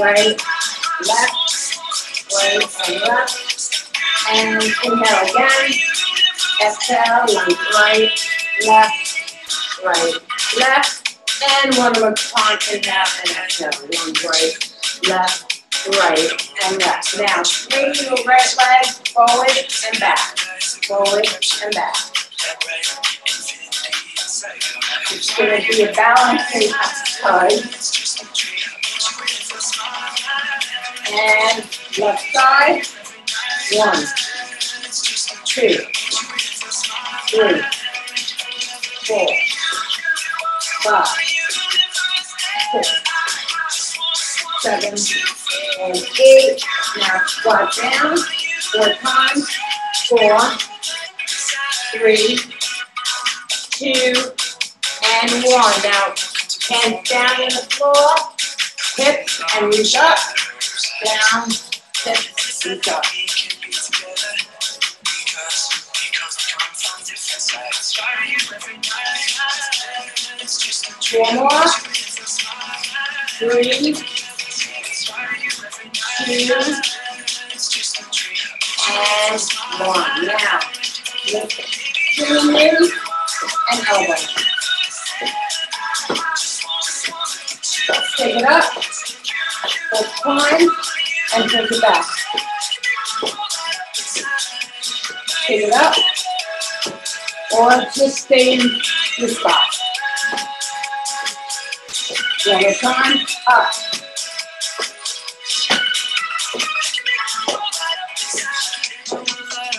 right, left, right, and left. And inhale again. Exhale, right, left, right, left. And one more time, inhale and exhale. Lunge right, left, right, and left. Now, bring your right leg forward and back, forward and back. It's going to be a balancing exercise. And left side. One, two, three, four, five, six, seven, and eight. Now squat down four times. Four, three, two, and one. Now hands down in the floor, hips and reach up, down, hips, reach up. Four more. Three, two, and one. Now, lift two knees and elbow. Take it up, hold climb, and take it back. Take it up, or just stay in your spot. One more time, up.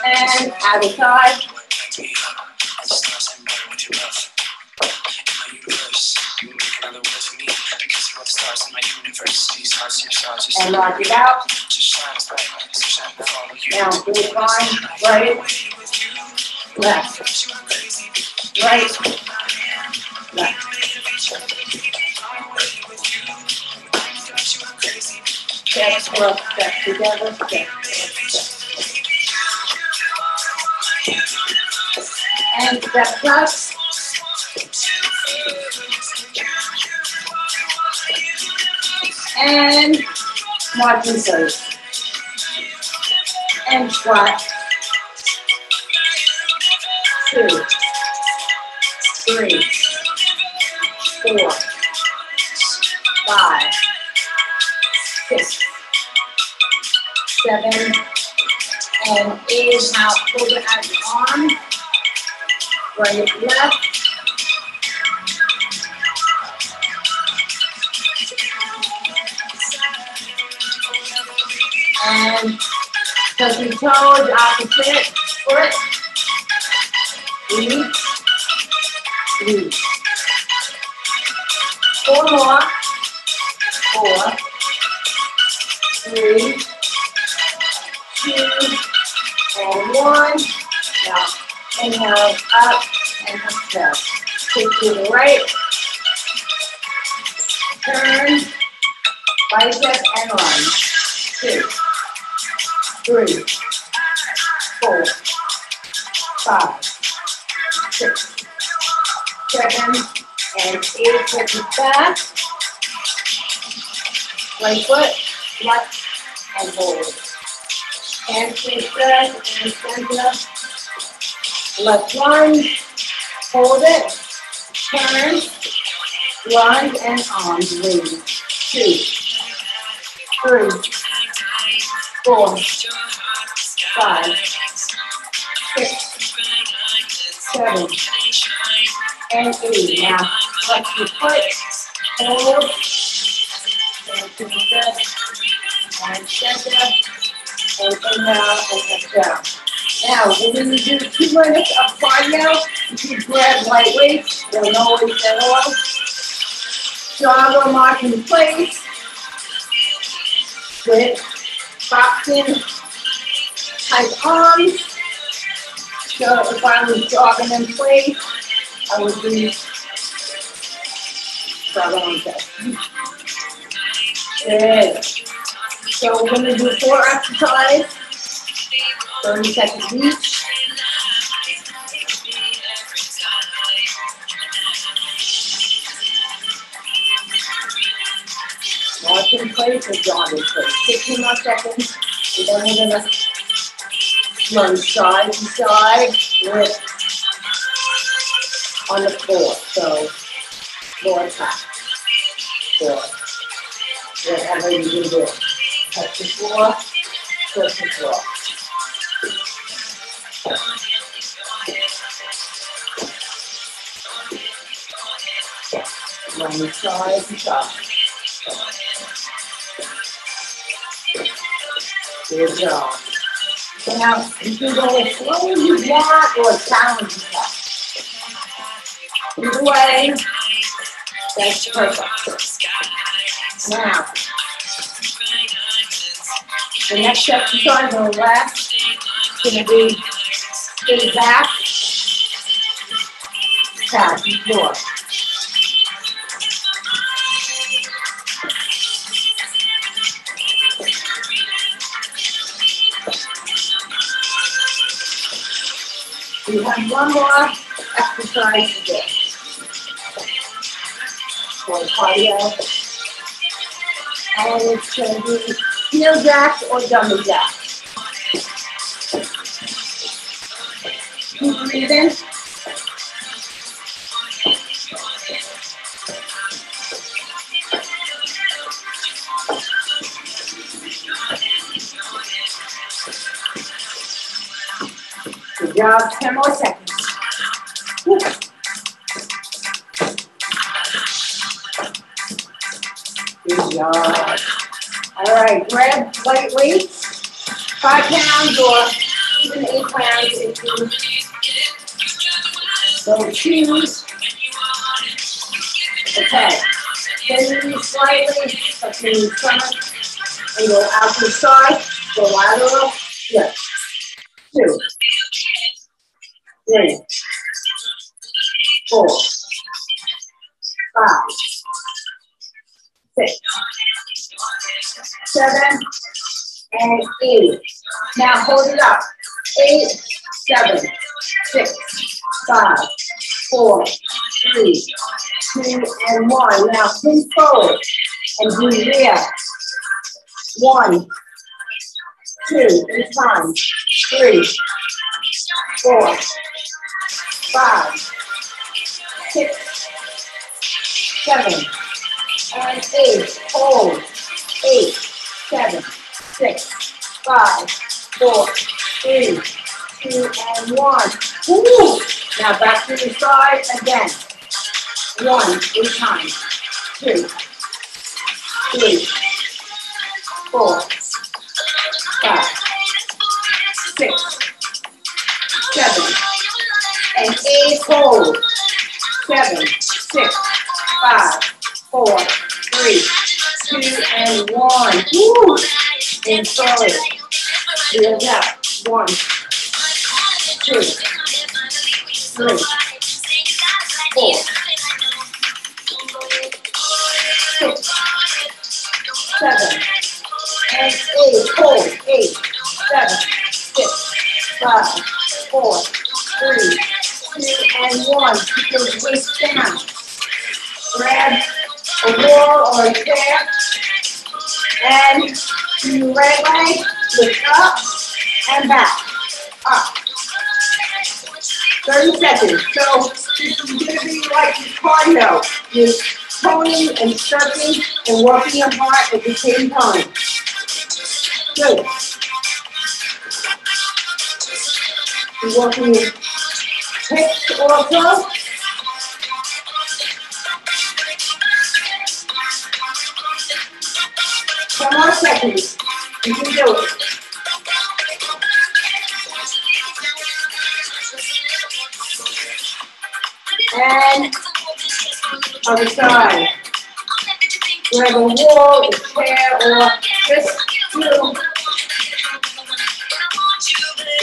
And out of side. And knock it out. Now, do it fine. Right, left, right, left. Step, work, step together, step. And step plus. And marching toes. And squat. Two, three, four, five, six, seven, and eight. Now pull it out your arm. Right, left. And touching toes, opposite foot. Reach, reach. Four more. Four, three, two, and one. Now, inhale up and exhale. Take to the right. Turn, bicep and lunge. Two, five, six, seven, and eight. Take it back. Right foot, left, and hold. And take that and center. Left lunge, hold it, turn, lunge, and arms raise. Two, three, four, five, six, seven, and eight. Now, flex your foot, hold, and the step, and center, and inhale, and exhale. Now, we're going to do two minutes of cardio. You can grab light weights, they'll no weights at all. Jogger march in place. With boxing type arms. So if I was jogging in place, I would be Travanca. Good. So we're going to do four exercises, 30 seconds each. Walk in place or jog in place. 15 more seconds. We don't going to run side to side on the floor. So floor tap. Floor. Whatever you do. Touch the floor, touch the floor. Run side to side. Good job. Now, you can go as slow as you want or as fast as you want. Either way, that's perfect. Now, the next exercise on the left is going to be spin back, tap, floor. We have one more exercise to do for cardio. And it's going to be heel jacks or dumbbell jacks. Keep breathing. 10 more seconds. Good job. All right, grab light weights, five pounds or even eight pounds if you so choose. Okay, bend your slightly, tuck your front, and go out to the side, go lateral, lift. Two, three, four, five, six, seven, and eight. Now hold it up. Eight, seven, six, five, four, three, two, and one. Now pin forward and do rear. One, two, three times. Three, four, five, six, seven, and eight. Hold. Eight, seven, six, five, four, three, two, and one. Woo! Now back to the side again. One, eight times. Two, three, four, five, six, seven, and eight. Hold. Seven, six, five, four, three, two, and one. Woo! And forward. Real up. One, two, three, four, six, seven, and eight. Hold. Eight, seven, six, five, four, three, two, and one. Keep those weights down. Grab a wall or a chair. And your right leg, lift up and back. Up. 30 seconds. So this is going to be like cardio. You're toning and stretching and working your heart at the same time. Good. You're working your hips also. Ten more seconds. You can do it. And uh, other side. Grab a wall, a chair, or just do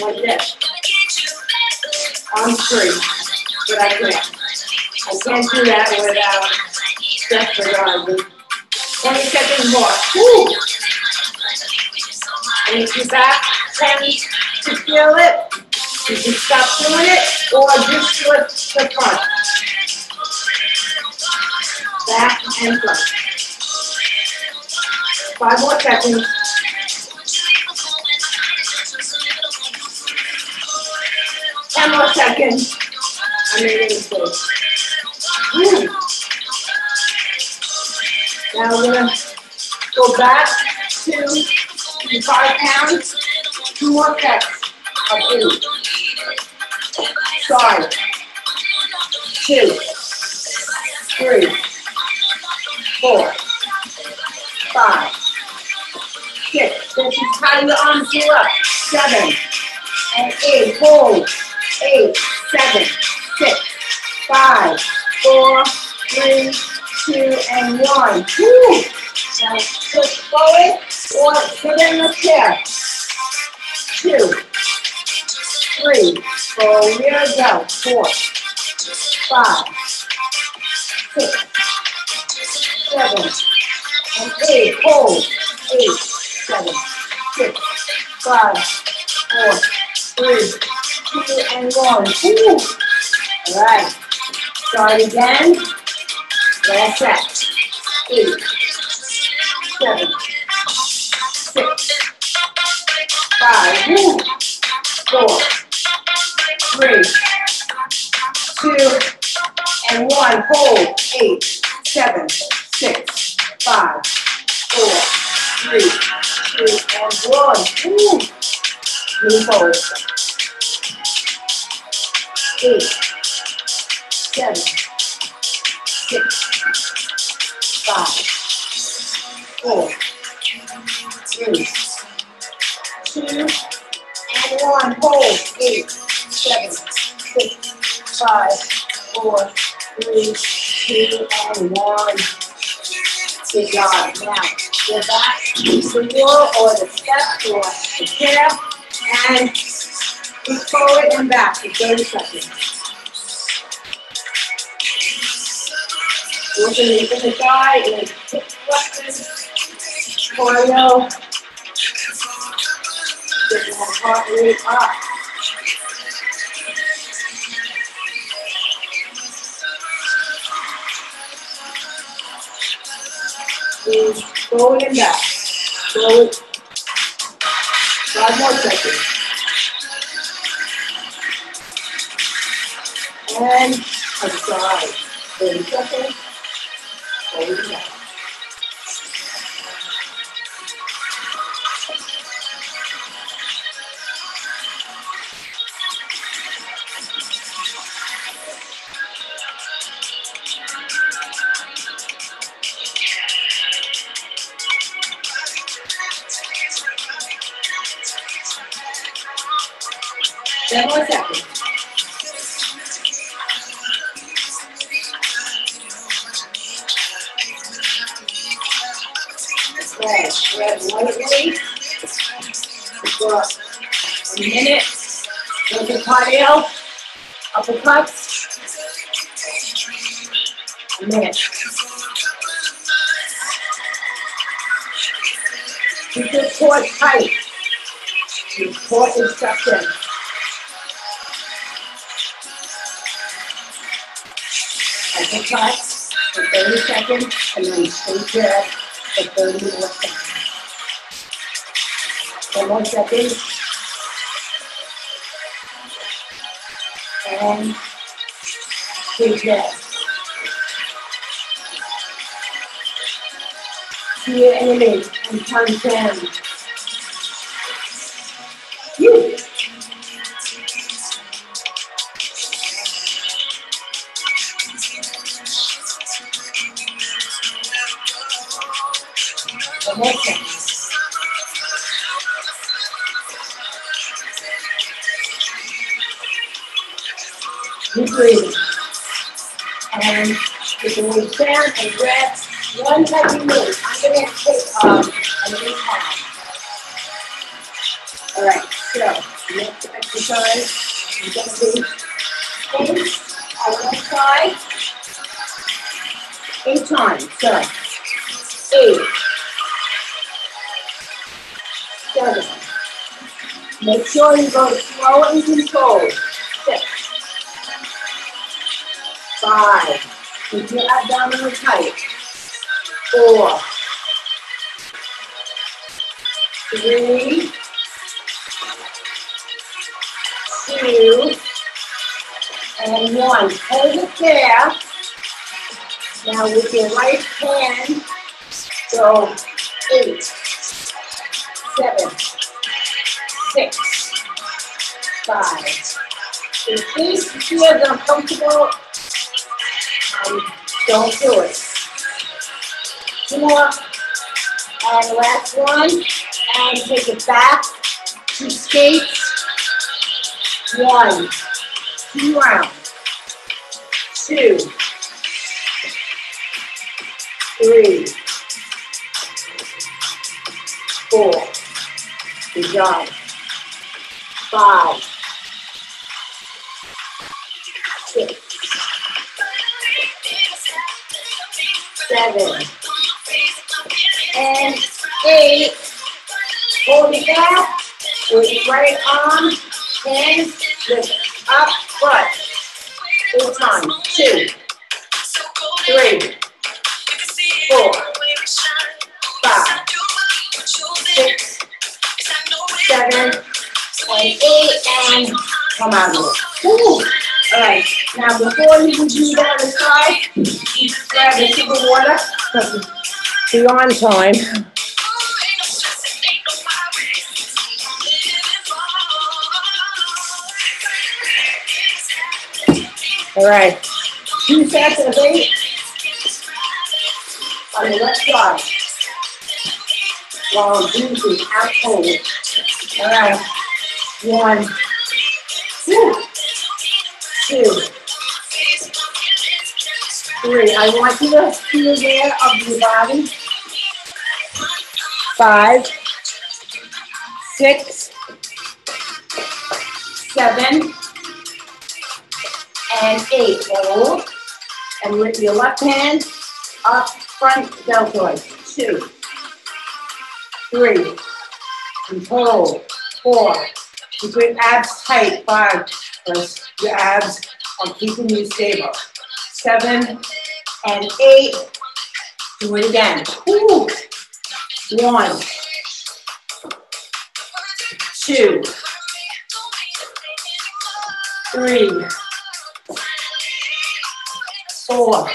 like this. I'm free, but I can't. I can't do that without jeopardizing. 20 seconds more. Woo! And if your back tends to feel it, you can stop doing it or just lift the front. Back and front. Five more seconds. Ten more seconds. I'm ready to Woo. Now we're gonna go back to five pounds. Two more sets of eight. Five, two, three, four, five, six. Then you tie your arms up. Seven and eight. Hold. Eight, seven, six, five, four, three, two, and one. Woo! Now push forward or sit in the chair. Two, three, four, here we go. Four, five, six, seven, and eight. Hold. Eight, seven, six, five, four, three, two, and one. Woo. All right. Start again. Last set. Eight, seven, six, five, woo, four, three, two, and one. Hold. Eight, seven, six, five, four, three, two, and one. Woo. Move forward. Eight, seven, six, five, four, three, two, and one. Hold. Eight, seven, six, five, four, three, two, and one. Good job. Now, go back to the wall or the step or the chair and move forward and back for 30 seconds. To going to die in hip flexors, cardio. Get that heart rate up. Forward and back. Forward. Five more seconds. And aside. 30 seconds. Forward and Keep your core tight. Your core is sucked in. Uppercuts for 30 seconds and then stay there for 30 more seconds. One more second. And stay there. Your enemy and punch them. Exercise is going to be face side, eight times. So eight, seven. Make sure you go slow and controlled. Six, five. Keep your abdominal tight. Four, three, two, and one. Hold it there. Now with your right hand, go eight, seven, six, five. If this feels uncomfortable, um, don't do it. Two more. And last one. And take it back to skates. One. Two rounds. Two. Three. Four. Good job. Five. Six. Seven. And eight. Hold it back with your right arm, hands lift up, front. Full time. Two, three, four, five, six, seven, and eight, and come out of it. All right, now before you do that aside, grab a sip of water, because we're on time. All right, two sets of eight. On the left side. While using out cold. All right, one, two, two, three. I want you to feel there of your body. Five, six, seven, and eight. Hold. And with your left hand, up front deltoid. Two, three, and hold. Four. Keep your abs tight. Five. Because your abs are keeping you stable. Seven and eight. Do it again. Ooh. One, two, three, four,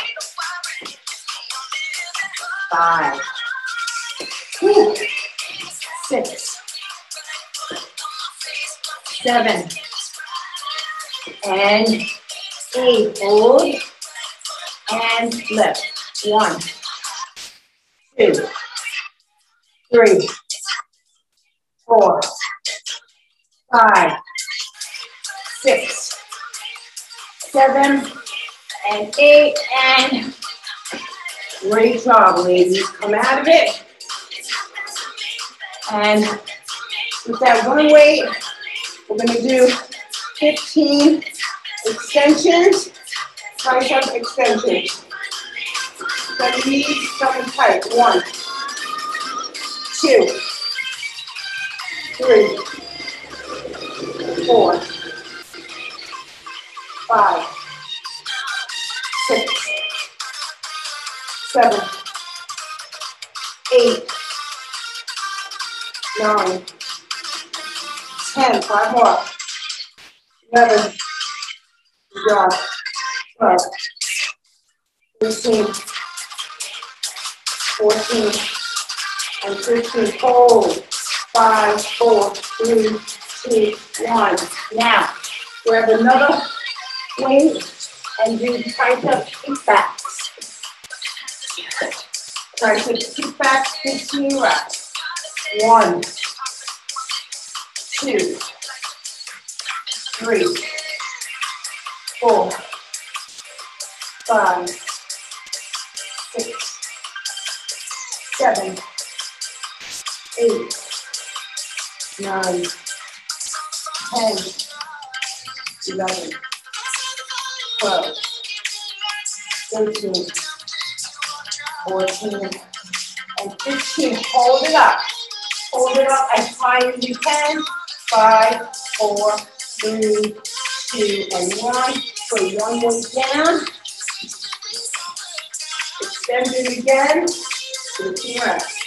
five, six, seven, and eight. Hold and lift. One, two, three, four, five, six, seven, and eight, and great job, ladies. Come out of it. And with that one weight, we're gonna do 15 extensions, tricep extensions. Some knees, some tight. One, two, three, four, five, seven, eight, nine, ten. Five more. Eleven. Good job. Twelve. Thirteen. Fourteen. And fifteen. Hold. Five, four, three, two, one. Now, grab another weight and do tricep kickbacks. Tricep kickbacks, 15 reps. One, two, three, four, five, six, seven, eight, nine, ten, eleven, twelve, thirteen, fourteen, and fifteen. Hold it up. Hold it up as high as you can. Five, four, three, two, and one. Put one more down. Extend it again. Fifteen reps.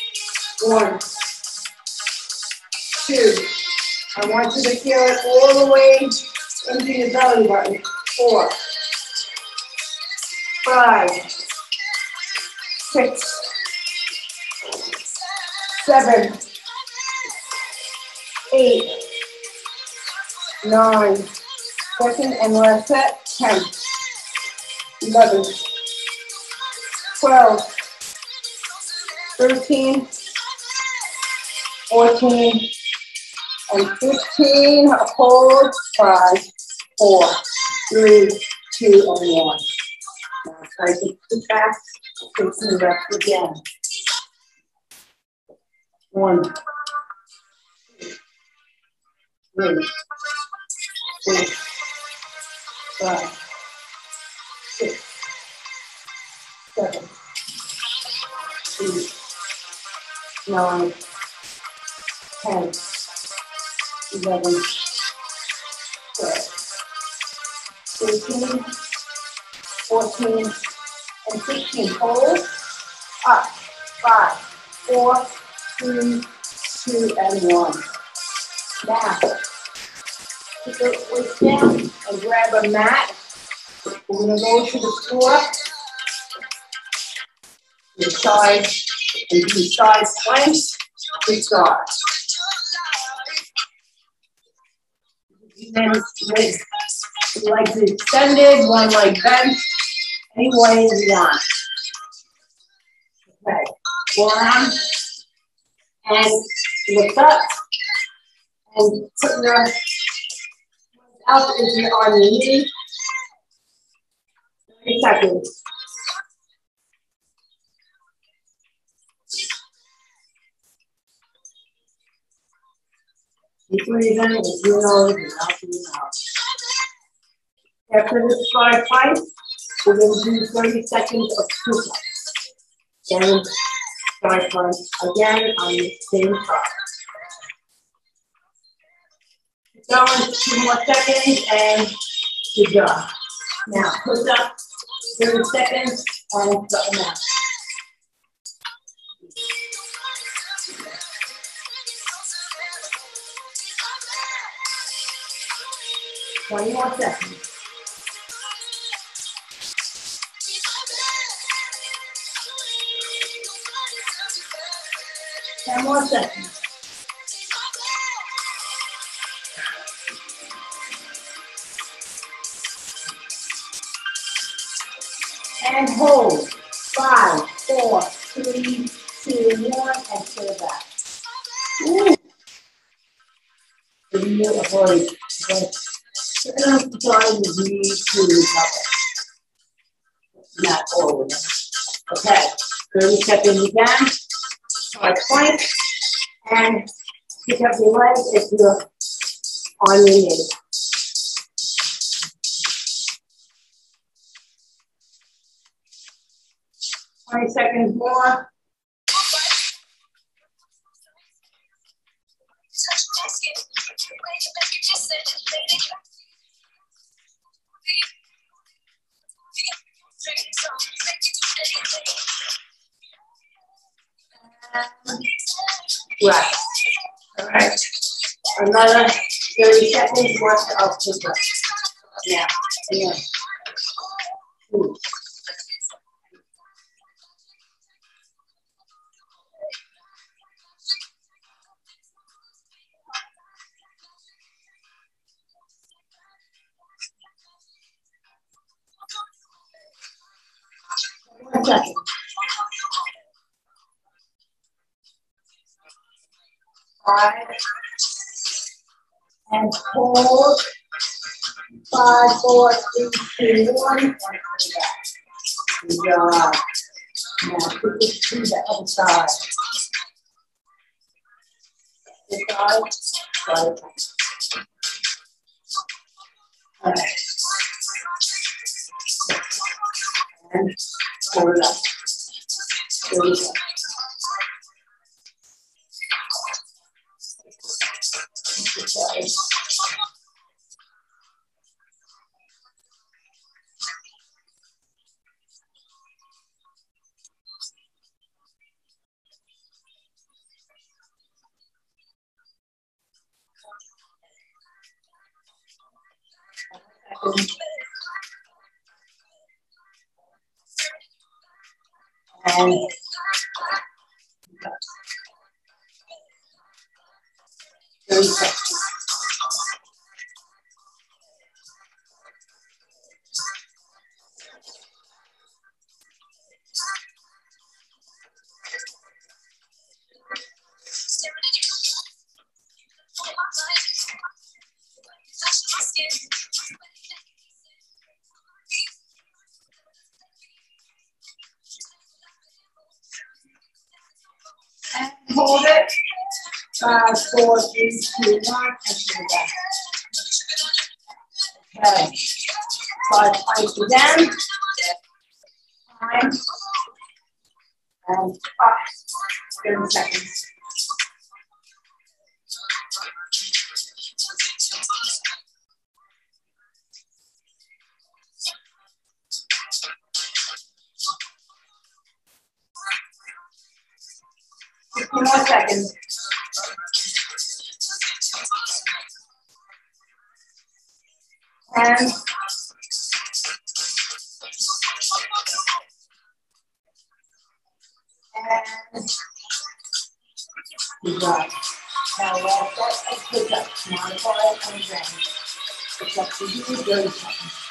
One, two. I want you to feel it all the way into your belly button. Four, five, six, seven, eight, nine, second and last set, 10, 11, 12, 13, 14, and 15. Hold, five, four, three, two, and one. Now try to back, take some reps again. One, three, four, five, six, seven, eight, nine, ten, eleven, twelve, thirteen, fourteen, and fifteen. Hold. Up. Five, four, three, two, and one. Now, put your weight down and grab a mat. We're gonna go to the floor. Your side and do side planks to start. Legs extended, one leg bent, any way you want. Okay, forearm and lift up and put your out into your on your knee. 30 seconds. Keep breathing your nose and out. After this five fight, we're going to do 30 seconds of push-ups. Then five fights again on the same. Keep going, two more seconds, and good job. Now, push up, 30 seconds, and stop now. Twenty more seconds. Ten more seconds. And hold. Five, four, three, two, one, and back. Ooh. Beautiful. Not. Okay. 30 seconds again. Side plank. And pick up your legs if you're on your knee. Twenty seconds more. Right. All right. Another 30 seconds worth of push-ups. Yeah. Yeah. Ooh. One second. Five. And hold. Five, four, three, two, one. And it back. Good job. Now put this to the other side. This side, side. All right. And up. And seconds. Four, three, two, one, and to back. Okay. Five planks again. Time. And five. 30 seconds. And and good job. Now last set of push-ups, modified and then. It's up to you, thirty seconds. and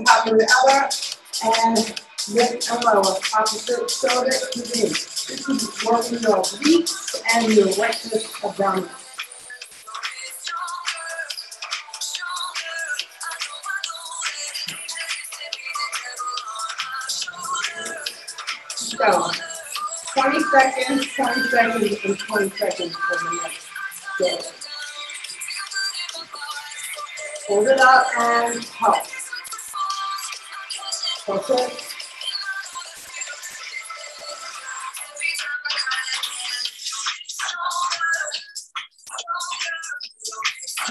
on top of the other, and lift and lower, opposite shoulder to knee. This is working your obliques and your rectus abdominals. So, 20 seconds, 20 seconds, and 20 seconds for the next day. Hold it up um, and pulse. Okay.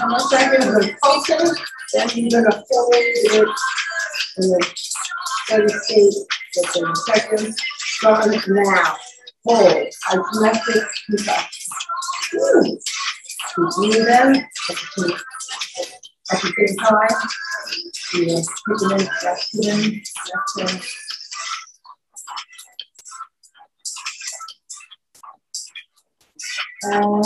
More seconds of pulsing, then you're gonna fold it in the steady state 30 seconds. Starting now. Hold. Isometric contraction. Woo. Keep breathing at the at the same time. You're taking in, resting in, resting. And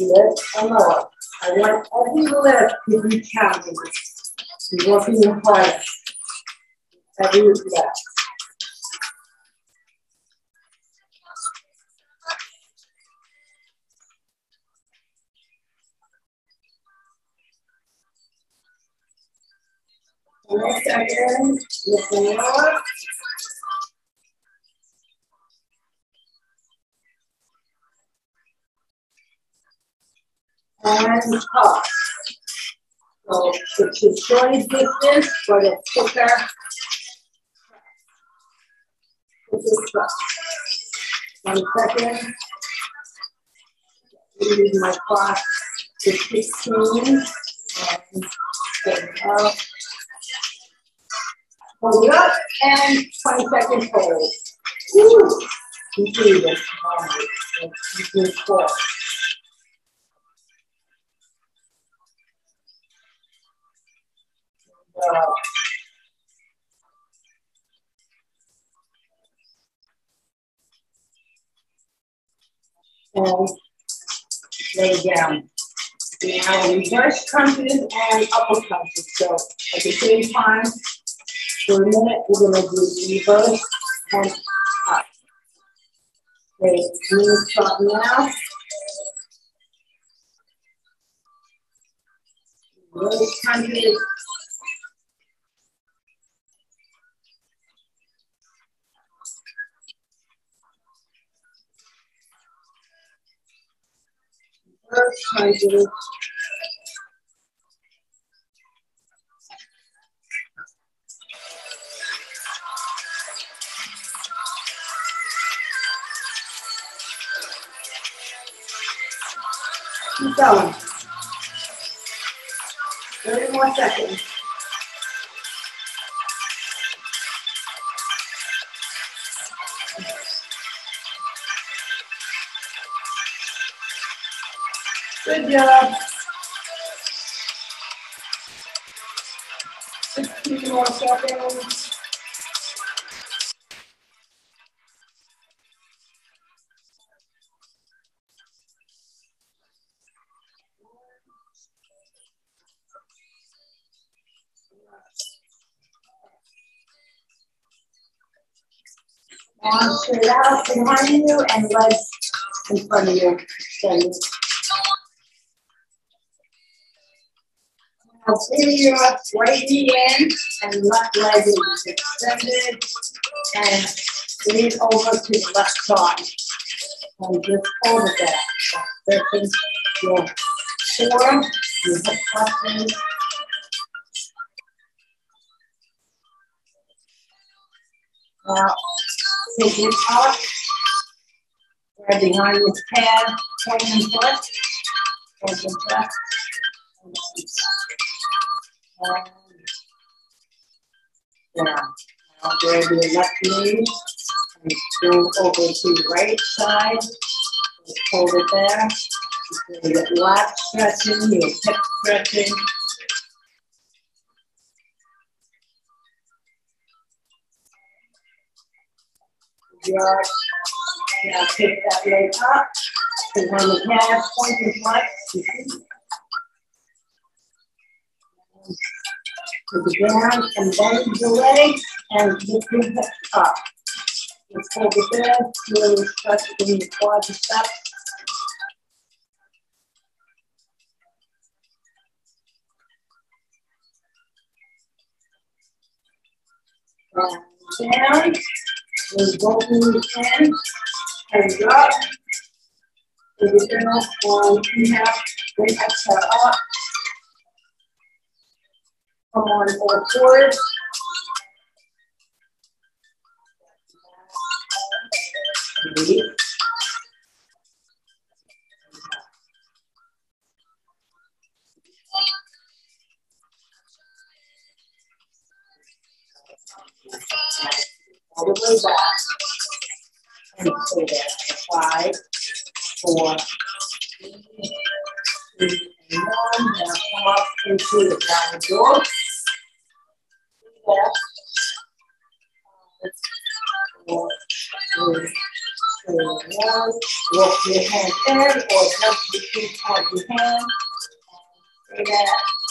lift lower. I want every lift to be counted. You're working your. Every breath. Lifting up. And up. So it's a short distance, but it's quicker. This is uh, up. One second. Use my clock to 16 and up. Uh, Hold it up and 20 seconds hold. Woo! Uh, and lay down. Now reverse crunches and upper crunches. So at the same time, for a minute, we're gonna do reverse and up. Okay, knees drop now. Really country. First hundred. Keep going. Thirty more seconds. Good job. Sixteen more seconds. Arms straight out behind you and legs in front of you. Steady. Now bring your right knee in and left leg is extended and lean over to the left side. And just hold it there. Stretching your core, your hip flexors. Now, take it up, grab behind this pad, point and foot, point and foot. And down. Now grab your left knee and go over to the right side. Just hold it there. You get lat stretching, your hip stretching. Your, now take that leg up. Put on the pad, point and flex. Put it down and bend the leg and lift hips up. Just hold it there, really stretch in the quadriceps. And down, both knees in, and up. Down on inhale, then exhale up. Come on all four, three, two, and one. Now come up into the downward dog. Left. Four, three, two, one. Walk your hand in or jump your feet toward your hand. Stay there.